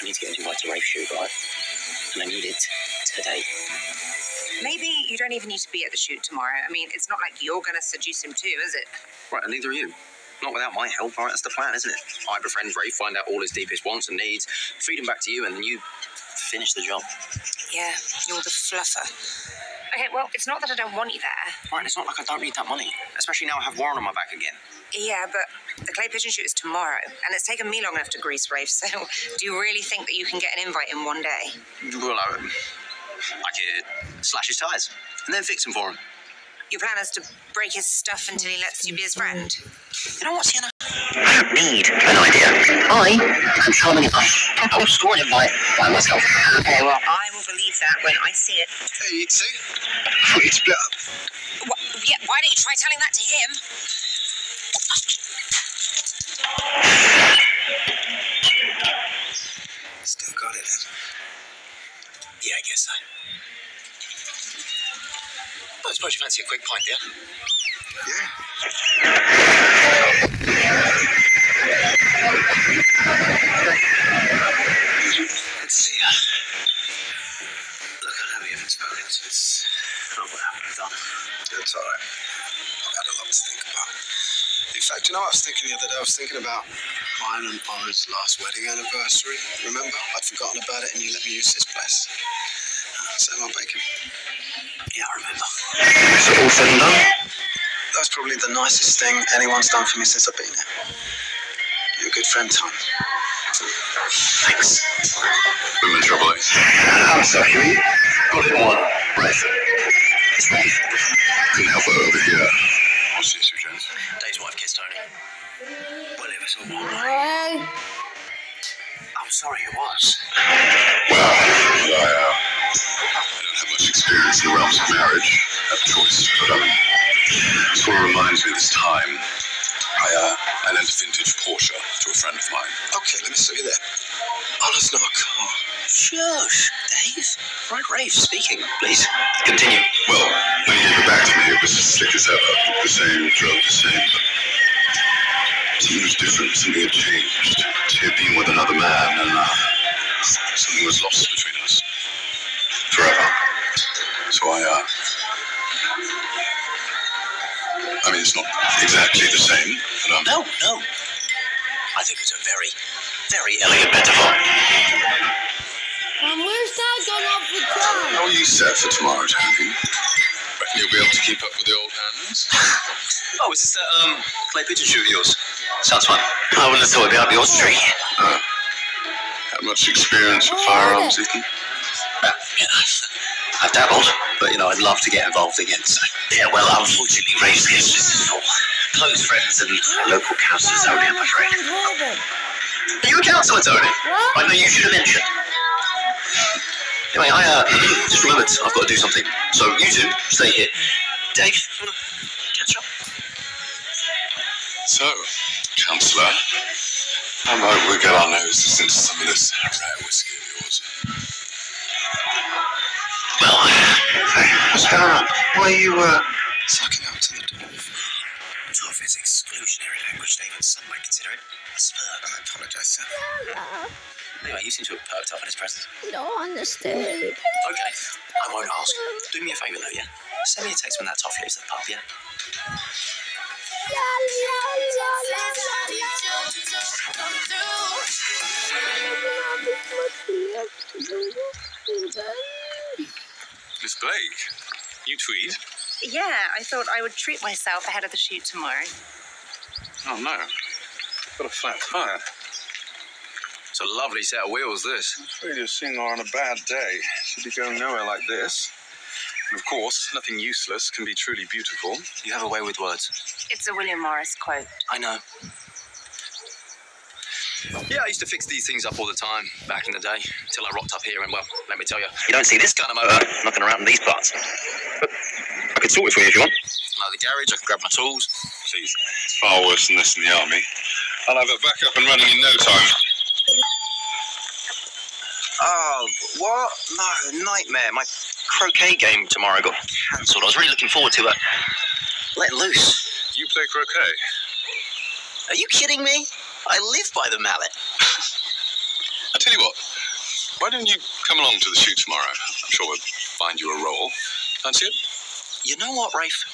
I need to get into my rave shoot, right? And I need it today. Maybe you don't even need to be at the shoot tomorrow. I mean, it's not like you're going to seduce him too, is it? Right, and neither are you. Not without my help, right? That's the plan, isn't it? I befriend Ray, find out all his deepest wants and needs, feed him back to you, and then you finish the job. Yeah, you're the fluffer. Okay, well, it's not that I don't want you there. Right, and it's not like I don't need that money, especially now I have Warren on my back again. Yeah, but clay pigeon shoot is tomorrow, and it's taken me long enough to grease Rafe, so do you really think that you can get an invite in one day? Well, I, I could slash his tires and then fix him for him. Your plan is to break his stuff until he lets you be his friend? You know what, Sienna? I don't need an idea. I am charming enough. I'll store an invite by myself. Okay, well, I will believe that when I see it. Hey, you two. Thought you'd split up. Wh- yeah, why don't you try telling that to him? Suppose you fancy a quick pint, yeah? Yeah. To see you. Look, I know we haven't spoken since. Oh, what happened? Done. It's all right. I've had a lot to think about. In fact, you know what I was thinking the other day? I was thinking about mine and Ora's last wedding anniversary. Remember? I'd forgotten about it and you let me use this place. Uh, Same old bacon. Yeah, I remember. So all said and done? That was probably the nicest thing anyone's done for me since I've been here. You're a good friend, Tom. Thanks. I'm in trouble, eh? I'm sorry, who are you? Got it one. Right. It's Rafe. Couldn't help it over here. What's the issue, James? Dave's wife kissed Tony. Well, it was all right. I'm sorry, it was. Well, I, uh, I don't have much experience in the realms of marriage. Vintage Porsche to a friend of mine. Okay, let me see you there. Oh, that's not a car. Shush, Dave. Right, Rafe speaking. Please, continue. Well, when he gave it back to me, it was slick as ever. The same, drove the same, but something was different. Something had changed. She had been with another man, and uh, something was lost between us. Forever. So I, uh, I mean, it's not exactly the same, but No, no. I think it's a very, very elegant metaphor. Um, where's Dad gone off the job? how are you set for tomorrow, Tony? Reckon you'll be able to keep up with the old hands? Oh, is this that um clay pigeon shoot of yours? Sounds fun. I wouldn't have thought it'd be up your street. Uh, had much experience with firearms, Ethan? Uh, yeah, I've dabbled, but you know, I'd love to get involved again. So. Yeah, well, unfortunately, Ray's gets this is for close friends and local councillors only, I'm afraid. Are you a councillor, Tony? I know you should have mentioned. Anyway, I uh, just remembered I've got to do something. So you two stay here. Dave, catch up? So, Councillor, I hope we get our noses into some of this rare whiskey of yours. Well, What's going on? Why are you, uh, sucking is exclusionary language, David. Some might consider it a slur. I apologize, sir. Anyway, you seem to have perked up in his presence. Don't understand. Okay, I won't ask. Do me a favour though, yeah? Send me a text when that toff leaves the pub, yeah? Miss Blake, you tweed? Yeah, I thought I would treat myself ahead of the shoot tomorrow. Oh no. Got a flat tire. It's a lovely set of wheels, this. I'm afraid you're seeing her on a bad day. She'd be going nowhere like this. And of course, nothing useless can be truly beautiful. You have a way with words. It's a William Morris quote. I know. Yeah, I used to fix these things up all the time back in the day, till I rocked up here and, well, let me tell you, you don't see this kind of motor knocking around in these parts. Could sort it for you if you want. I know the garage, I can grab my tools. It's far worse than this in the army. I'll have it back up and running in no time. Oh, what? No, nightmare. My croquet game tomorrow got cancelled. I was really looking forward to it. Let loose. You play croquet? Are you kidding me? I live by the mallet. I tell you what, why don't you come along to the shoot tomorrow? I'm sure we'll find you a role. Fancy it? You know what, Rafe?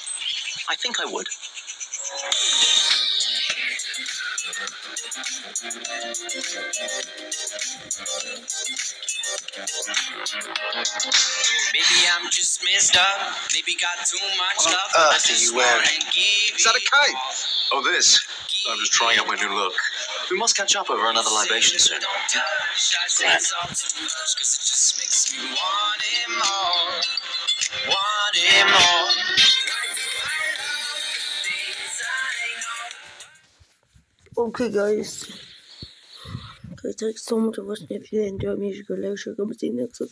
I think I would. Maybe I'm just messed up. Maybe got too much What love. I earth are you wearing? Is that a it cape? Oh, this. I'm just trying out my new look. We must catch up over another libation soon. Don't Okay, guys. Okay, thanks so much for watching. If you enjoyed music, like, share, comment, see you next one.